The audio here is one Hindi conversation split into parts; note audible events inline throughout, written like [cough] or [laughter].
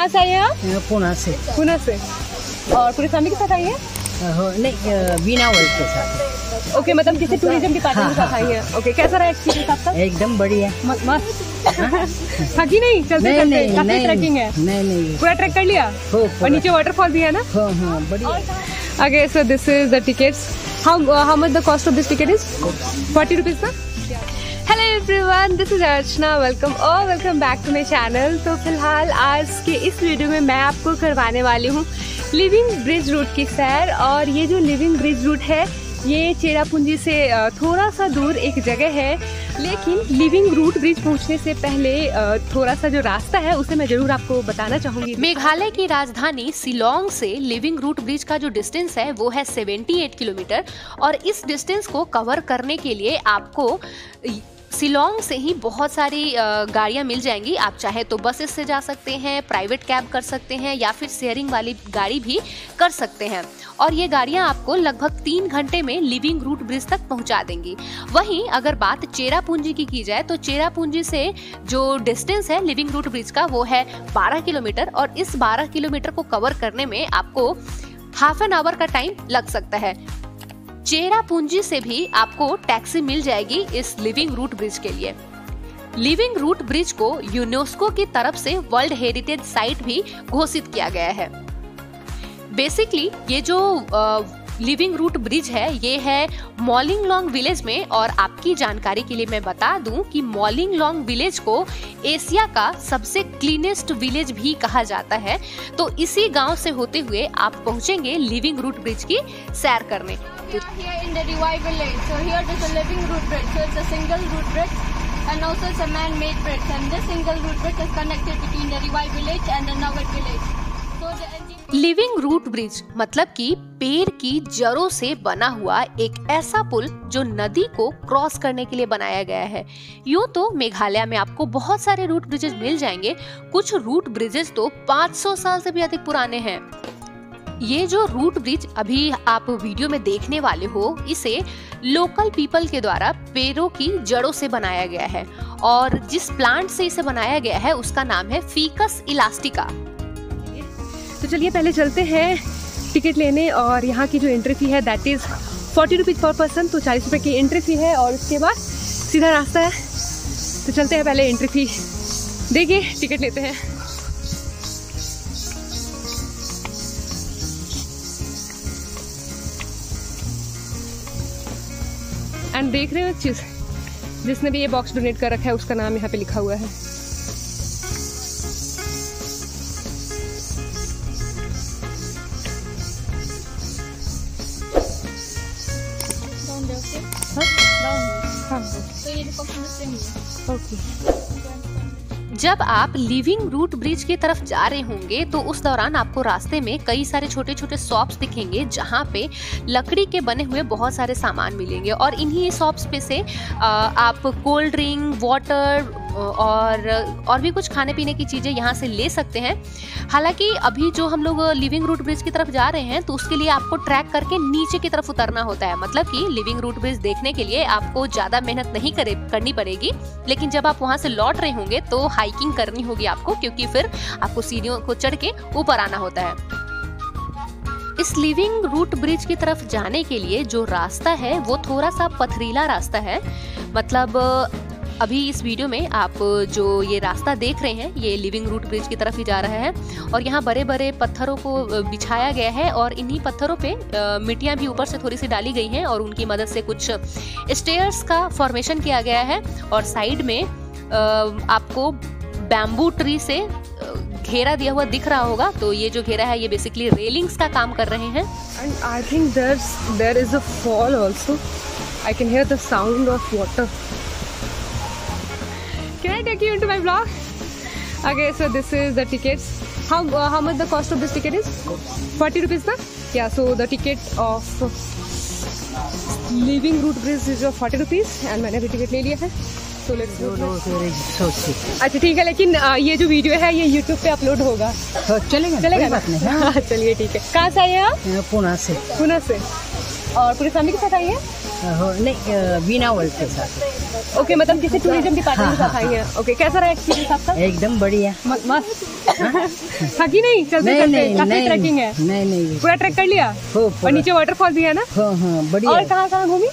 कहाँ से आए हैं आप? पुणे से। पुणे से। और पूरी फैमिली के साथ आई हैं? नहीं बीना वर्ल्ड के साथ। ओके मतलब किसी टूरिज़्म डिपार्टमेंट के हाँ, साथ आई हैं। ओके कैसा रहा एक्सपीरियंस आपका? एकदम बढ़िया। मस्त। थकी नहीं? चलते चलते। काफ़ी ट्रैकिंग है। नहीं नहीं। पूरा ट्रैक कर लिया? हो और नीचे वाटरफॉल भी है ना? हाँ हाँ बढ़िया। Okay, so this is the tickets. How uh, how much the cost of this ticket is? Forty rupees ना? Hello everyone this is Archana welcome और welcome back to my channel तो फ़िलहाल आज के इस वीडियो में मैं आपको करवाने वाली हूँ लिविंग ब्रिज रूट की सैर। और ये जो लिविंग ब्रिज रूट है, ये चेरापूंजी से थोड़ा सा दूर एक जगह है। लेकिन लिविंग रूट ब्रिज पहुँचने से पहले थोड़ा सा जो रास्ता है, उसे मैं ज़रूर आपको बताना चाहूँगी। मेघालय की राजधानी शिलोंग से लिविंग रूट ब्रिज का जो डिस्टेंस है, वो है 78 किलोमीटर। और इस डिस्टेंस को कवर करने के लिए आपको शिलोंग से ही बहुत सारी गाड़ियाँ मिल जाएँगी। आप चाहे तो बसेस से जा सकते हैं प्राइवेट कैब कर सकते हैं, या फिर शेयरिंग वाली गाड़ी भी कर सकते हैं। और ये गाड़ियाँ आपको लगभग तीन घंटे में लिविंग रूट ब्रिज तक पहुँचा देंगी। वहीं अगर बात चेरापूंजी की की जाए तो चेरापूंजी से जो डिस्टेंस है लिविंग रूट ब्रिज का, वो है 12 किलोमीटर। और इस 12 किलोमीटर को कवर करने में आपको हाफ़ एन आवर का टाइम लग सकता है। चेरापूंजी से भी आपको टैक्सी मिल जाएगी इस लिविंग रूट ब्रिज के लिए। लिविंग रूट ब्रिज को यूनेस्को की तरफ़ से वर्ल्ड हेरिटेज साइट भी घोषित किया गया है। बेसिकली ये जो लिविंग रूट ब्रिज है, ये है मॉलिंग लॉन्ग विलेज में और आपकी जानकारी के लिए मैं बता दूँ कि मॉलिंग लॉन्ग विलेज को एशिया का सबसे क्लीनेस्ट विलेज भी कहा जाता है। तो इसी गाँव से होते हुए आप पहुँचेंगे लिविंग रूट ब्रिज की सैर करने। Are here in the Rewai village. So here is a living root bridge. So it's a single root bridge and also it's a man-made bridge. And this single root bridge is connected between the Rewai village and the Nawat village. Living root bridge मतलब कि पेड़ की जड़ों से बना हुआ एक ऐसा पुल जो नदी को क्रॉस करने के लिए बनाया गया है यूँ तो मेघालय में आपको बहुत सारे रूट ब्रिजेस मिल जाएँगे कुछ रूट ब्रिजेस तो 500 साल से भी अधिक पुराने हैं ये जो रूट ब्रिज अभी आप वीडियो में देखने वाले हो, इसे लोकल पीपल के द्वारा पेड़ों की जड़ों से बनाया गया है और जिस प्लांट से इसे बनाया गया है, उसका नाम है फीकस इलास्टिका तो चलिए, पहले चलते हैं टिकट लेने और यहाँ की जो एंट्री फ़ी है that is forty rupees per person तो चालीस रुपये की एंट्री फ़ी है और उसके बाद सीधा रास्ता है। तो चलते हैं पहले एंट्री फ़ी देखिए टिकट लेते हैं। एंड देख रहे हो एक चीज़ जिसने भी ये बॉक्स डोनेट कर रखा है उसका नाम यहाँ पे लिखा हुआ है? हाँ? ओके जब आप लिविंग रूट ब्रिज की तरफ़ जा रहे होंगे तो उस दौरान आपको रास्ते में कई सारे छोटे छोटे शॉप्स दिखेंगे, जहाँ पे लकड़ी के बने हुए बहुत सारे सामान मिलेंगे। और इन्हीं शॉप्स पे से आप कोल्ड ड्रिंक वाटर और और भी कुछ खाने पीने की चीज़ें यहाँ से ले सकते हैं। हालाँकि अभी जो हम लोग लिविंग रूट ब्रिज की तरफ़ जा रहे हैं तो उसके लिए आपको ट्रैक करके नीचे की तरफ़ उतरना होता है। मतलब कि लिविंग रूट ब्रिज देखने के लिए आपको ज़्यादा मेहनत नहीं करे, करनी पड़ेगी। लेकिन जब आप वहाँ से लौट रहे होंगे तो हाइकिंग करनी होगी आपको, क्योंकि फिर आपको सीढ़ियों को चढ़ के ऊपर आना होता है। इस लिविंग रूट ब्रिज की तरफ़ जाने के लिए जो रास्ता है, वो थोड़ा सा पथरीला रास्ता है। मतलब अभी इस वीडियो में आप जो ये रास्ता देख रहे हैं ये लिविंग रूट ब्रिज की तरफ़ ही जा रहा है और यहाँ बड़े बड़े पत्थरों को बिछाया गया है और इन्हीं पत्थरों पे अ, मिट्टियाँ भी ऊपर से थोड़ी सी डाली गई हैं और उनकी मदद से कुछ स्टेयर्स का फॉर्मेशन किया गया है और साइड में आपको बैम्बू ट्री से घेरा दिया हुआ दिख रहा होगा तो ये जो घेरा है ये बेसिकली रेलिंग्स का काम कर रहे हैं I think there's there is a fall also. I can hear the sound of water. Can I take you into my vlog? Okay, so this is the tickets. How uh, how much the cost of this ticket is? Forty rupees, na? Yeah. So the ticket of leaving route bridge is of forty rupees, and मैंने भी टिकट ले लिया है. So let's go. दो सोची अच्छा ठीक है लेकिन ये जो वीडियो है ये YouTube पे अपलोड होगा तो चलेगा चलेगा बात नहीं हाँ हाँ, चलिए ठीक है कहाँ से आए हैं आप पुणे से पुणे से और पूरी फैमिली के साथ आई हैं हो- नहीं अ, बीना वर्ल्ड के साथ। ओके मतलब किसी टूरिज़्म डिपार्टमेंट के साथ आई हैं। ओके कैसा रहा एक्सपीरियंस आपका? एकदम बढ़िया। मस्त। थकी नहीं? चलते नहीं चलते काफ़ी ट्रैकिंग है। नहीं नहीं पूरा ट्रैक कर लिया? हो और नीचे वाटरफॉल भी है ना? हाँ हाँ बढ़िया। और कहाँ कहाँ घूमी?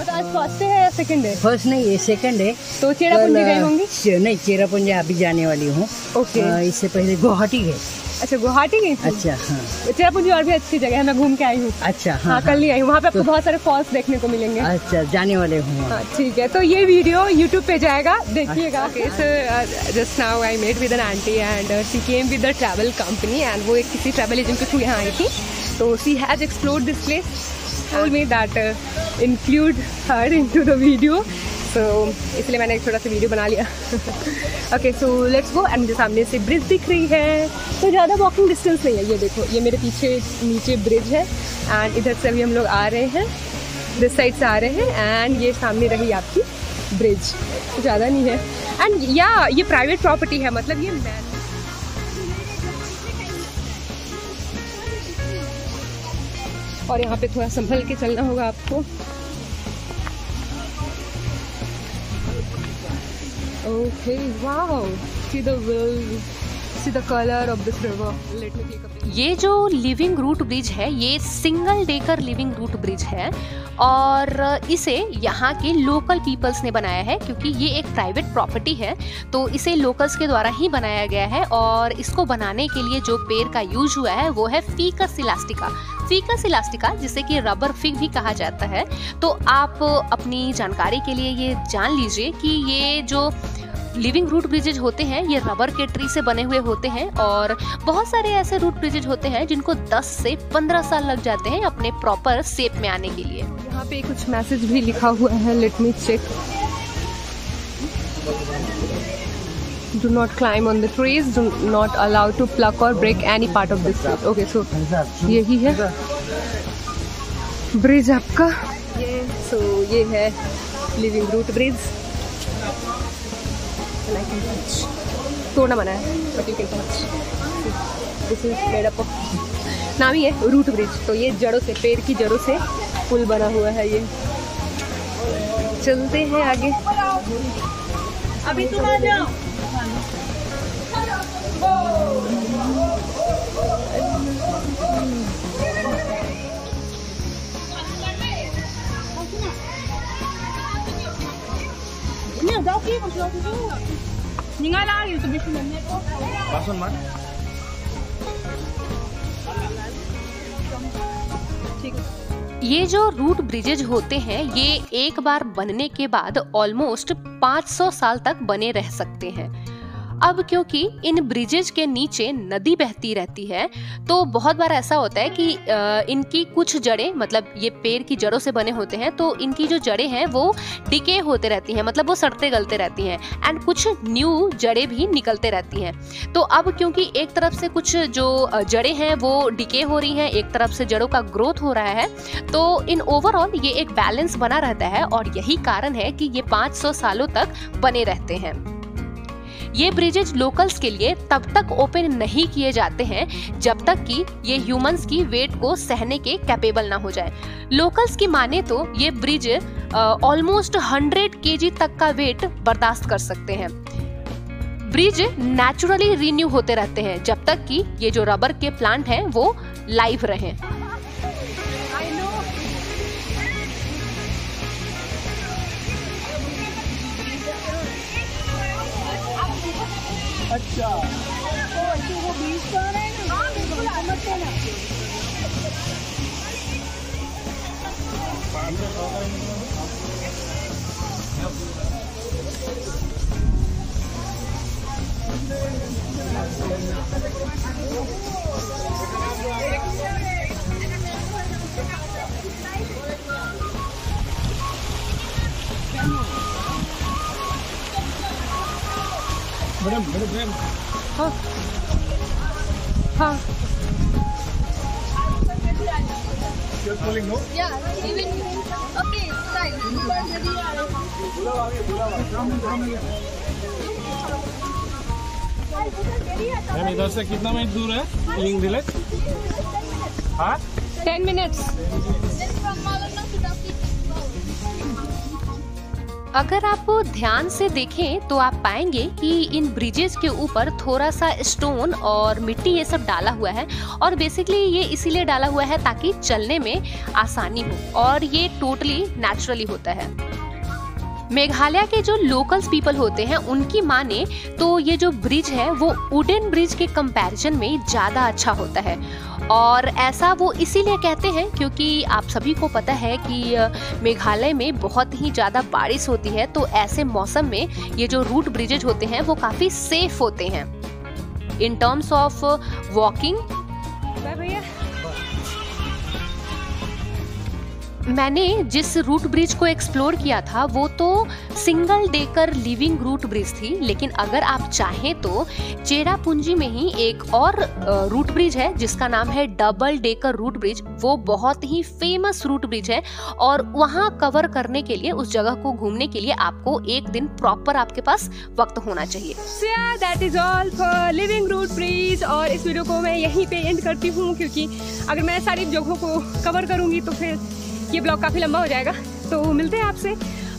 मतलब आज फ़र्स्ट है या सेकंड है? फ़र्स्ट नहीं ये सेकंड है। तो चेरापूंजी गए होंगे? नहीं चेरापूंजी अभी जाने वाली हूँ। ओके इससे पहले गुवाहाटी गए। अच्छा गुवाहाटी गई थी? अच्छा हाँ। चेरापूंजी और भी अच्छी जगह है मैं घूम के आई हूँ। अच्छा हाँ हाँ कल नहीं आई हूँ। वहाँ पे आपको तो- बहुत सारे फॉल्स देखने को मिलेंगे। अच्छा जाने वाले हूँ हाँ ठीक है तो ये वीडियो यूट्यूब पे जाएगा देखिएगा। Just now I met with an aunty and she came with the travel company and वो एक किसी ट्रैवल एजेंट के थ्रू यहाँ आई थी। तो she has explored this place told me that uh, include her into the video so, इसलिए मैंने एक छोटा सा वीडियो बना लिया। Okay so let's go and मुझे सामने से ब्रिज दिख रही है। तो ज़्यादा वॉकिंग डिस्टेंस नहीं है, ये देखो, ये मेरे पीछे, नीचे ब्रिज है। एंड इधर से अभी हम लोग आ रहे हैं दिस साइड से आ रहे हैं। एंड ये सामने रही आपकी ब्रिज तो ज़्यादा नहीं है। एंड या ये प्राइवेट प्रॉपर्टी है मतलब ये मैन और यहाँ पे थोड़ा संभल के चलना होगा आपको। Okay wow see the will see the colour of this river let me take a ये जो लिविंग रूट ब्रिज है, ये single decker living root bridge है और इसे यहाँ के लोकल पीपल्स ने बनाया है क्योंकि ये एक प्राइवेट प्रॉपर्टी है तो इसे लोकल्स के द्वारा ही बनाया गया है और इसको बनाने के लिए जो पेड़ का यूज़ हुआ है, वो है फीकस इलास्टिका फीकस इलास्टिका, जिसे कि रबर फिग भी कहा जाता है तो आप अपनी जानकारी के लिए ये जान लीजिए कि ये जो लिविंग रूट ब्रिजेज होते हैं, ये रबर के ट्री से बने हुए होते हैं और बहुत सारे ऐसे रूट ब्रिजेज होते हैं जिनको 10 से 15 साल लग जाते हैं अपने प्रॉपर शेप में आने के लिए। यहाँ पे कुछ मैसेज भी लिखा हुआ है, let me check. Do not climb on the trees do not allow to pluck or break any part of this tree okay so यही है ब्रिज आपका ये सो ये है लिविंग रूट ब्रिज तोड़ना मना है but you can touch this is made up नाम ही है रूट ब्रिज तो ये जड़ों से पेड़ की जड़ों से पुल बना हुआ है ये चलते हैं आगे अभी तुम आ जाओ ये जो रूट ब्रिजेज होते हैं, ये एक बार बनने के बाद ऑलमोस्ट 500 साल तक बने रह सकते हैं। अब क्योंकि इन ब्रिजेज के नीचे नदी बहती रहती है तो बहुत बार ऐसा होता है कि इनकी कुछ जड़ें मतलब ये पेड़ की जड़ों से बने होते हैं तो इनकी जो जड़ें हैं वो डिके होते रहती हैं मतलब वो सड़ते गलते रहती हैं एंड कुछ न्यू जड़ें भी निकलते रहती हैं। तो अब क्योंकि एक तरफ़ से कुछ जो जड़ें हैं वो डिके हो रही हैं, एक तरफ़ से जड़ों का ग्रोथ हो रहा है तो इन ओवरऑल ये एक बैलेंस बना रहता है, और यही कारण है कि ये 500 सालों तक बने रहते हैं। ये ब्रिजेज लोकल्स के लिए तब तक ओपन नहीं किए जाते हैं, जब तक कि ये ह्यूमंस की वेट को सहने के कैपेबल ना हो जाए। लोकल्स की माने तो ये ब्रिज ऑलमोस्ट 100 केजी तक का वेट बर्दाश्त कर सकते हैं। ब्रिज नेचुरली रिन्यू होते रहते हैं, जब तक कि ये जो रबर के प्लांट हैं, वो लाइव रहें। हाँ हाँ Yeah, even okay, fine. Ma'am इधर से कितना मिनट दूर है? लिंग विलेज हाँ? टेन मिनट्स अगर आप ध्यान से देखें तो आप पाएँगे कि इन ब्रिजेस के ऊपर थोड़ा सा स्टोन और मिट्टी ये सब डाला हुआ है और बेसिकली ये इसीलिए डाला हुआ है ताकि चलने में आसानी हो और ये टोटली नेचुरली होता है। मेघालय के जो लोकल्स पीपल होते हैं, उनकी माने तो ये जो ब्रिज है, वो वुडन ब्रिज के कंपैरिजन में ज़्यादा अच्छा होता है। और ऐसा वो इसीलिए कहते हैं क्योंकि आप सभी को पता है कि मेघालय में बहुत ही ज़्यादा बारिश होती है तो ऐसे मौसम में ये जो रूट ब्रिजेज होते हैं, वो काफ़ी सेफ़ होते हैं। इन टर्म्स ऑफ़ वॉकिंग भैया मैंने जिस रूट ब्रिज को एक्सप्लोर किया था, वो तो single decker living root bridge थी, लेकिन अगर आप चाहें तो चेरापूंजी में ही एक और रूट ब्रिज है, जिसका नाम है डबल डेकर रूट ब्रिज वो बहुत ही फ़ेमस रूट ब्रिज है और वहाँ कवर करने के लिए, उस जगह को घूमने के लिए आपको एक दिन प्रॉपर आपके पास वक्त होना चाहिए। फॉर लिविंग रूट ब्रिज और इस वीडियो को मैं यहीं पे एंड करती हूँ, क्योंकि अगर मैं सारी जगहों को कवर करूँगी तो फिर ये ब्लॉग काफ़ी लंबा हो जाएगा तो मिलते हैं आपसे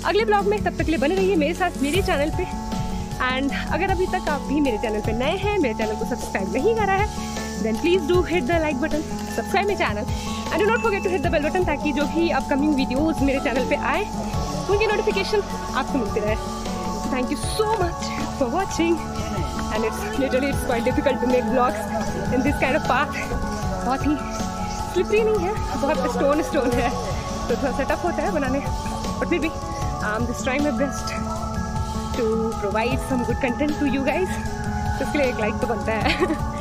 अगले ब्लॉग में। तब तक लिए बने रहिए मेरे साथ मेरे चैनल पे। एंड अगर अभी तक आप भी मेरे चैनल पे नए हैं, मेरे चैनल को सब्सक्राइब नहीं करा है then please do hit the like button subscribe मेरे channel and do not forget to hit the bell button ताकि जो भी अपकमिंग वीडियोज़ मेरे चैनल पर आए, उनकी नोटिफिकेशन आपको मिलती रहे। Thank you so much for watching and it's literally it's quite difficult to make blogs in this kind of path बहुत ही स्लिपरी नहीं है, बहुत स्टोन स्टोन है। तो थोड़ा सेटअप होता है बनाने। बट फिर भी I am this trying my best to provide some good content to you guys तो इसके लिए एक लाइक तो बनता है। [laughs]